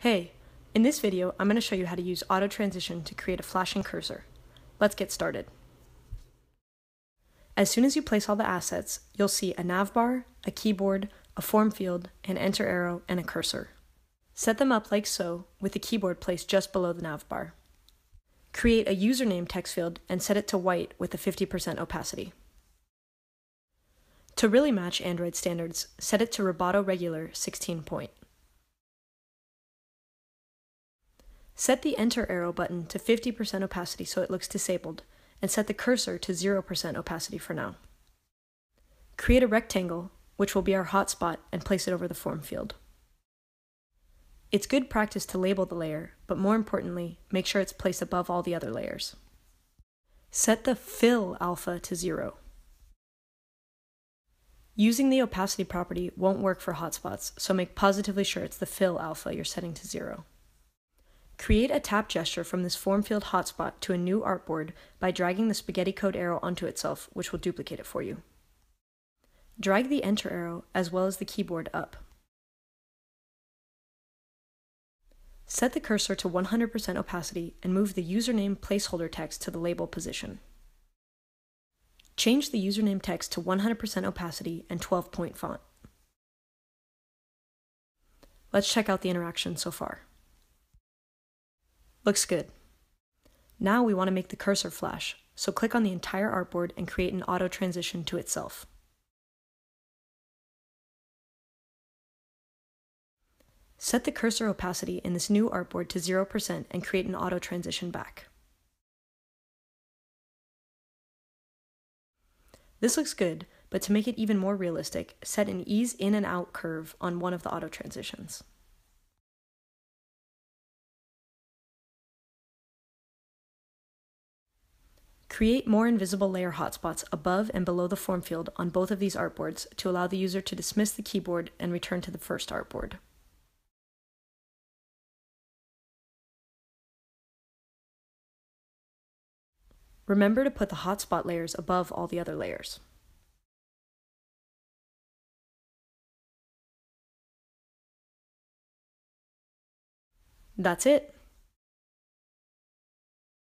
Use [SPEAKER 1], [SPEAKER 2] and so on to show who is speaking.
[SPEAKER 1] Hey, in this video, I'm going to show you how to use auto transition to create a flashing cursor. Let's get started. As soon as you place all the assets, you'll see a navbar, a keyboard, a form field, an enter arrow, and a cursor. Set them up like so, with the keyboard placed just below the navbar. Create a username text field and set it to white with a 50% opacity. To really match Android standards, set it to Roboto Regular 16 point. Set the Enter arrow button to 50% opacity so it looks disabled, and set the cursor to 0% opacity for now. Create a rectangle, which will be our hotspot, and place it over the form field. It's good practice to label the layer, but more importantly, make sure it's placed above all the other layers. Set the fill alpha to 0. Using the opacity property won't work for hotspots, so make positively sure it's the fill alpha you're setting to 0. Create a tap gesture from this form field hotspot to a new artboard by dragging the spaghetti code arrow onto itself, which will duplicate it for you. Drag the enter arrow as well as the keyboard up. Set the cursor to 100% opacity and move the username placeholder text to the label position. Change the username text to 100% opacity and 12 point font. Let's check out the interaction so far. Looks good. Now we want to make the cursor flash, so click on the entire artboard and create an auto transition to itself. Set the cursor opacity in this new artboard to 0% and create an auto transition back. This looks good, but to make it even more realistic, set an ease in and out curve on one of the auto transitions. Create more invisible layer hotspots above and below the form field on both of these artboards to allow the user to dismiss the keyboard and return to the first artboard. Remember to put the hotspot layers above all the other layers. That's it.